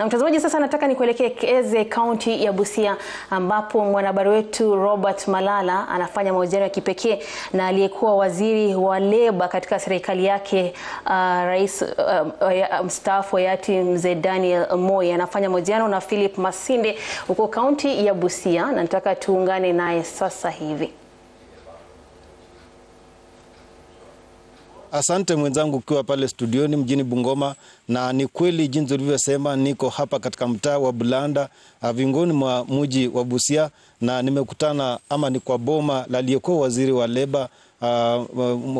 Na mtazamaji, sasa nataka nikuelekeze kaunti ya Busia ambapo mwanahabari wetu Robert Malala anafanya mahojiano ya kipekee na aliyekuwa waziri wa leba katika serikali yake uh, rais uh, mstaafu hayati mzee Daniel Moi. Anafanya mahojiano na Philip Masinde huko kaunti ya Busia na nataka tuungane naye sasa hivi. Asante mwenzangu, ukiwa pale studioni mjini Bungoma, na ni kweli jinsi ulivyosema, niko hapa katika mtaa wa Bulanda viungoni mwa mji wa Busia, na nimekutana ama ni kwa boma la aliyekuwa waziri wa leba Uh,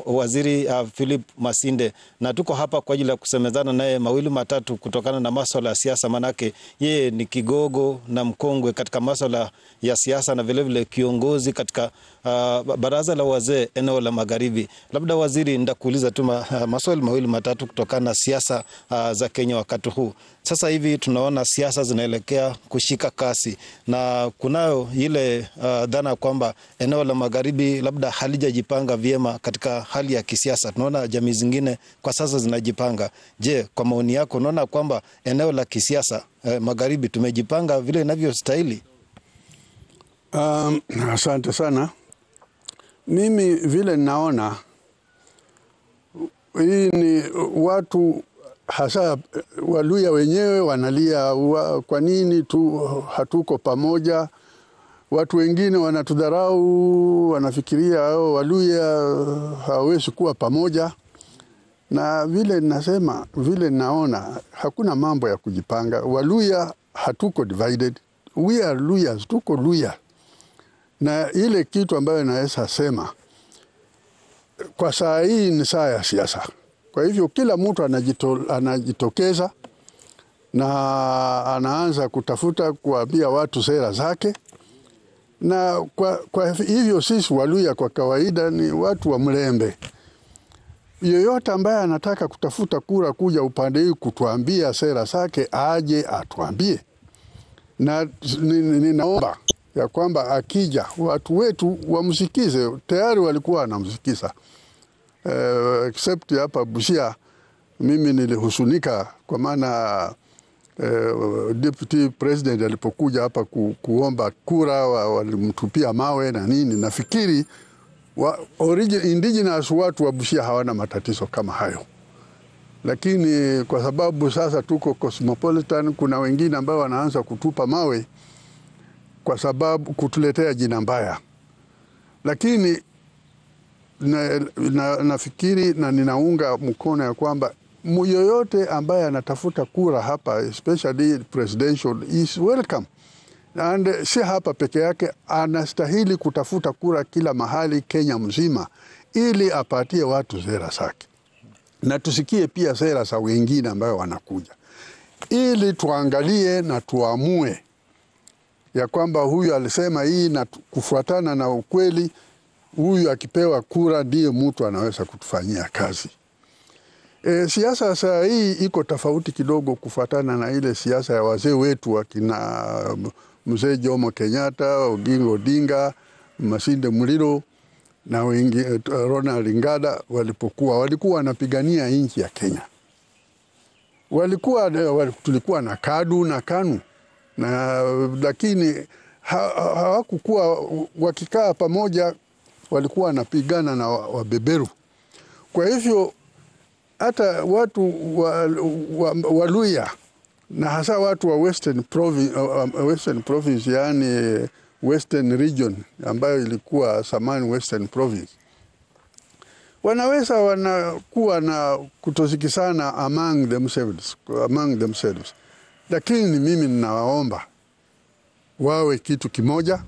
waziri uh, Philip Masinde na tuko hapa kwa ajili ya kusemezana naye mawili matatu kutokana na maswala ya siasa, manake yeye ni kigogo na mkongwe katika maswala ya siasa na vilevile vile kiongozi katika uh, baraza la wazee eneo la Magharibi. Labda waziri, ndakuuliza tu uh, maswali mawili matatu kutokana na siasa uh, za Kenya wakati huu. Sasa hivi tunaona siasa zinaelekea kushika kasi na kunayo uh, dhana kwamba eneo la Magharibi labda halijajipanga vyema katika hali ya kisiasa. Tunaona jamii zingine kwa sasa zinajipanga. Je, kwa maoni yako unaona kwamba eneo la kisiasa eh, Magharibi tumejipanga vile inavyostahili? Um, asante sana. Mimi vile ninaona hii ni watu hasa Waluya wenyewe wanalia wa, kwa nini tu hatuko pamoja. Watu wengine wanatudharau, wanafikiria hao Waluya hawawezi kuwa pamoja, na vile nasema, vile naona hakuna mambo ya kujipanga. Waluya hatuko divided, we are Luyas, tuko Luya, na ile kitu ambayo naweza sema kwa saa hii ni saa ya siasa. Kwa hivyo kila mtu anajito, anajitokeza na anaanza kutafuta kuambia watu sera zake, na kwa, kwa hivyo sisi Waluya kwa kawaida ni watu wa mlembe. Yoyote ambaye anataka kutafuta kura kuja upande hii kutuambia sera zake aje atuambie, na ninaomba ya kwamba akija watu wetu wamsikize. Tayari walikuwa wanamsikiza. Uh, except hapa Busia mimi nilihusunika kwa maana uh, deputy president alipokuja hapa ku, kuomba kura walimtupia wa mawe na nini. Nafikiri wa, origin, indigenous watu wa Busia hawana matatizo kama hayo, lakini kwa sababu sasa tuko cosmopolitan, kuna wengine ambao wanaanza kutupa mawe kwa sababu kutuletea jina mbaya, lakini na, na, nafikiri na ninaunga mkono ya kwamba yoyote ambaye anatafuta kura hapa especially presidential is welcome. And si hapa peke yake, anastahili kutafuta kura kila mahali Kenya mzima, ili apatie watu sera zake. Na tusikie pia sera za wengine ambayo wanakuja, ili tuangalie na tuamue ya kwamba huyu alisema hii na kufuatana na ukweli huyu akipewa kura ndiye mtu anaweza kutufanyia kazi. E, siasa saa hii iko tofauti kidogo kufuatana na ile siasa ya wazee wetu wakina mzee Jomo Kenyatta, Oginga Odinga, Masinde Muliro na wengi, Ronald Ngada walipokuwa walikuwa wanapigania nchi ya Kenya. Walikuwa tulikuwa na KADU na KANU na lakini hawakukuwa ha, wakikaa pamoja walikuwa wanapigana na wabeberu. Kwa hivyo hata watu wa, wa, wa Luya na hasa watu wa Western Province, uh, Western Province yani Western Region ambayo ilikuwa samani Western Province. Wanaweza wanakuwa na kutosikisana among themselves, among themselves. Lakini mimi ninawaomba wawe kitu kimoja,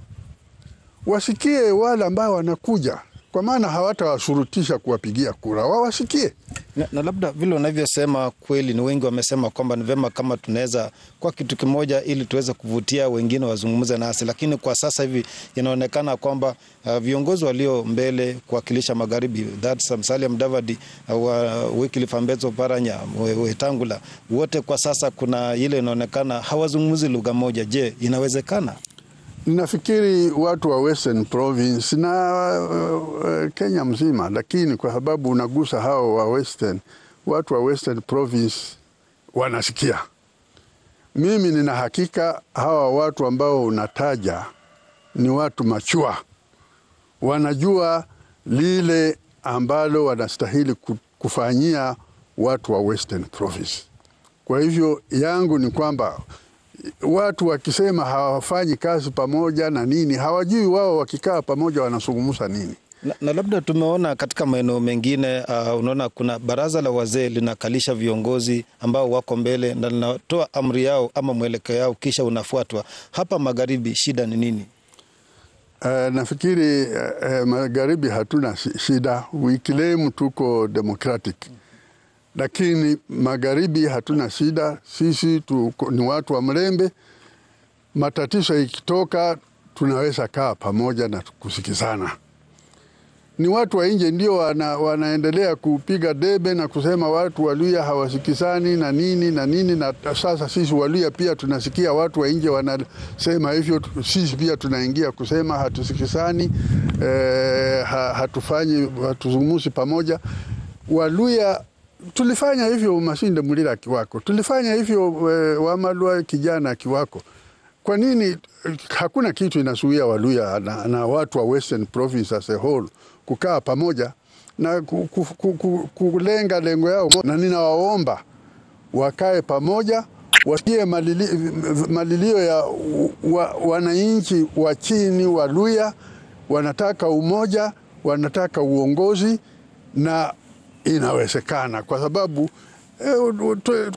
wasikie wale ambao wanakuja, kwa maana hawatawashurutisha kuwapigia kura, wawasikie. Na, na labda vile unavyosema kweli, ni wengi wamesema kwamba ni vema kama tunaweza kwa kitu kimoja, ili tuweze kuvutia wengine wazungumze nasi, lakini kwa sasa hivi inaonekana kwamba uh, viongozi walio mbele kuwakilisha magharibi, that's Musalia Mudavadi, uh, Wycliffe Ambeto Oparanya, Wetangula, wote kwa sasa kuna ile inaonekana hawazungumzi lugha moja. Je, inawezekana? Nafikiri watu wa Western Province na uh, Kenya mzima, lakini kwa sababu unagusa hao wa Western, watu wa Western Province wanasikia Mimi nina hakika hawa watu ambao unataja ni watu machua, wanajua lile ambalo wanastahili kufanyia watu wa Western Province. Kwa hivyo yangu ni kwamba watu wakisema hawafanyi kazi pamoja na nini, hawajui wao wakikaa pamoja wanazungumza nini. Na, na labda tumeona katika maeneo mengine uh, unaona kuna baraza la wazee linakalisha viongozi ambao wako mbele na linatoa amri yao ama mwelekeo yao kisha unafuatwa. Hapa magharibi shida ni nini? Uh, nafikiri uh, magharibi hatuna shida, we claim tuko democratic, lakini magharibi hatuna shida. Sisi tu, ni watu wa mlembe. Matatizo ikitoka tunaweza kaa pamoja na kusikizana ni watu wa nje ndio wana, wanaendelea kupiga debe na kusema watu Waluya hawasikizani na nini na nini, na sasa sisi Waluya pia tunasikia watu wa nje wanasema hivyo, sisi pia tunaingia kusema hatusikizani, eh, hatufanyi hatuzungumuzi pamoja. Waluya tulifanya hivyo Masinde Mulira akiwako, tulifanya hivyo eh, Wamalwa kijana akiwako. Kwa nini hakuna kitu inazuia Waluya na, na watu wa Western Province as a whole kukaa pamoja na kulenga lengo yao, na ninawaomba wakae pamoja, wasikie malili, malilio ya wa, wananchi wa chini Waluya. Wanataka umoja, wanataka uongozi, na inawezekana kwa sababu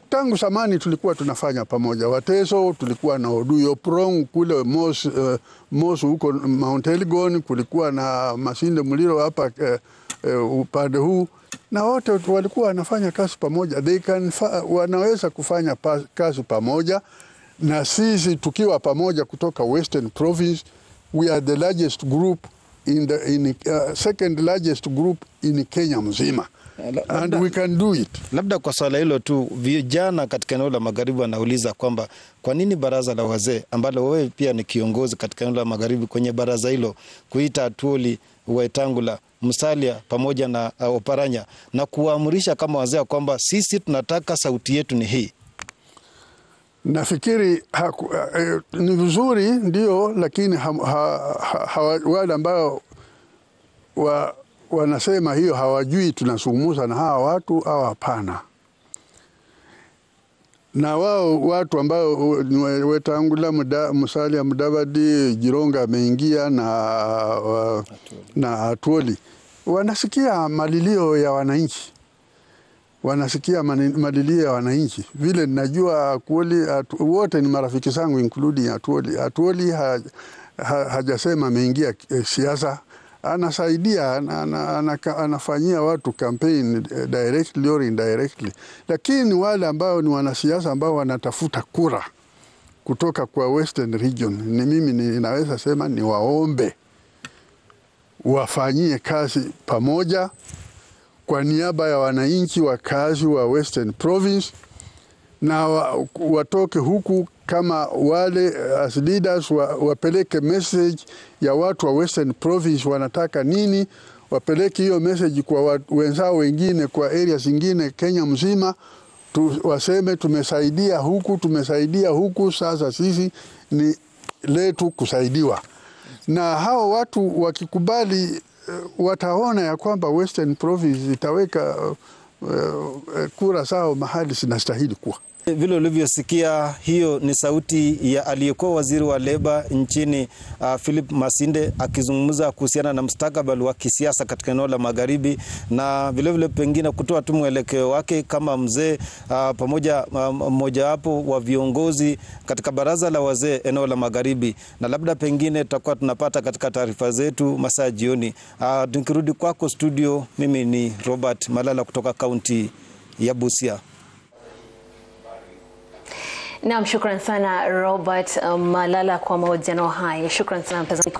tangu zamani tulikuwa tunafanya pamoja. Wateso tulikuwa na Oduyo Prong kule Mos, uh, Mos huko Mount Elgon, kulikuwa na Masinde Muliro hapa uh, uh, upande huu, na wote walikuwa wanafanya kazi pamoja. They can wanaweza kufanya pa, kazi pamoja na sisi tukiwa pamoja kutoka Western Province, we are the largest group in the, in, uh, second largest group in Kenya mzima. And we can do it. Labda kwa swala hilo tu, vijana katika eneo la magharibi wanauliza kwamba kwa nini baraza la wazee ambalo wewe pia ni kiongozi katika eneo la magharibi, kwenye baraza hilo kuita Atuoli, Wetangula, Musalia pamoja na uh, Oparanya na kuwaamrisha kama wazee kwamba sisi tunataka sauti yetu ni hii. Nafikiri haku, eh, ni vizuri ndio, lakini ha, ha, ha, ha, wale ambao wa wanasema hiyo hawajui tunazungumza na hawa watu au hapana. Na wao watu ambao Wetangula, muda, Musalia Mudavadi, Jironga ameingia na, na Atuoli wanasikia malilio ya wananchi, wanasikia malilio ya wananchi. Vile ninajua Atuoli, atu, wote ni marafiki zangu including Atuoli. Atuoli ha, ha, hajasema ameingia siasa anasaidia anafanyia watu campaign directly or indirectly, lakini wale ambao ni wanasiasa ambao wanatafuta kura kutoka kwa Western Region, ni mimi ninaweza sema ni waombe wafanyie kazi pamoja kwa niaba ya wananchi wakazi wa Western Province na watoke huku kama wale as leaders wa, wapeleke message ya watu wa Western Province wanataka nini, wapeleke hiyo message kwa wenzao wengine kwa area zingine Kenya mzima tu, waseme tumesaidia huku, tumesaidia huku, sasa sisi ni letu kusaidiwa. Na hao watu wakikubali, wataona ya kwamba Western Province itaweka uh, uh, kura zao mahali zinastahili kuwa. Vile ulivyosikia, hiyo ni sauti ya aliyekuwa waziri wa leba nchini uh, Philip Masinde akizungumza kuhusiana na mustakabali wa kisiasa katika eneo la magharibi, na vilevile vile pengine kutoa tu mwelekeo wake kama mzee uh, pamoja mmojawapo uh, wa viongozi katika baraza la wazee eneo la magharibi, na labda pengine tutakuwa tunapata katika taarifa zetu masaa jioni. Uh, nikirudi kwako studio, mimi ni Robert Malala kutoka kaunti ya Busia. Naam, shukran sana Robert Malala kwa mahojiano haya. Shukran sana mtazamaji.